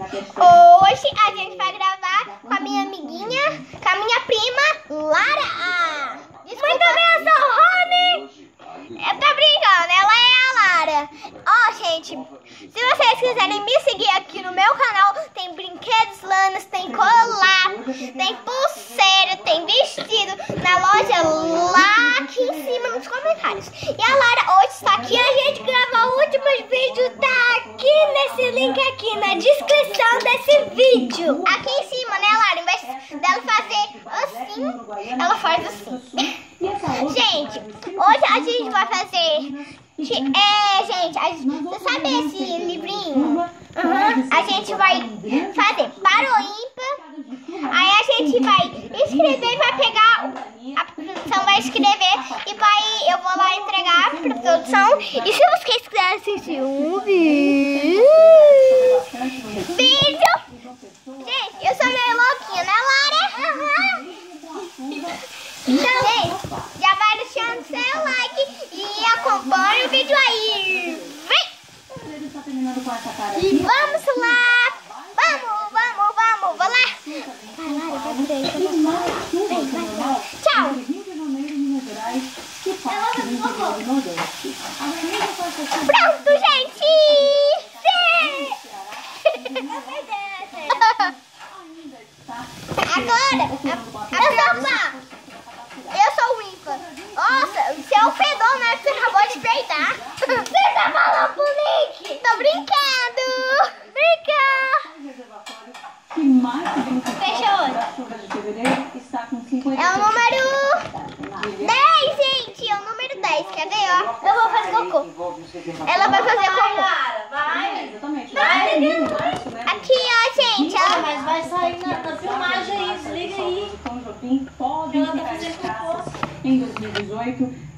Hoje a gente vai gravar com a minha amiguinha, com a minha prima, Lara. Muito bem, eu sou Rony. Eu tô brincando, ela é a Lara. Ó, gente, se vocês quiserem me seguir aqui no meu canal, tem brinquedos lanas, tem colar, tem pulseira, tem vestido na loja lá aqui em cima nos comentários. E a Lara aqui, a gente grava o último vídeo, tá aqui nesse link aqui na descrição desse vídeo. Aqui em cima, né, Lara? Em vez dela fazer assim, ela faz assim. Gente, hoje a gente vai fazer. É, gente, a, você sabe esse livrinho? Uhum. A gente vai fazer para o ímpar. Aí a gente vai escrever e vai pegar. A produção vai escrever e vai. Eu vou lá entregar para a produção. E se vocês quiserem assistir um vídeo. Vídeo. Gente, eu sou meio louquinha, né, Lara? Uhum. Então, gente, já vai deixando seu like e acompanha o vídeo aí. Vem! E vamos lá! Vamos, vamos, vamos, vou lá! Vai lá, vai por aí, Vem, vai, vai. Tchau! Pronto, gente! Sim! Agora, eu sou pá! Eu sou o ímpar. Nossa, você é um fedor, né? Você acabou de peidar. Você tá falando com o Nick? Tô brincando. Brinca. Fecha o olho. É o número 10, gente. 10. Quer ver, ó? Eu vou fazer cocô. Ela vai fazer cocô. Vai. Vai. Aqui, ó, gente. Ah, Ó. mas vai sair na, filmagem aí, desliga aí. Ela tá ficar fazendo escassas em 2018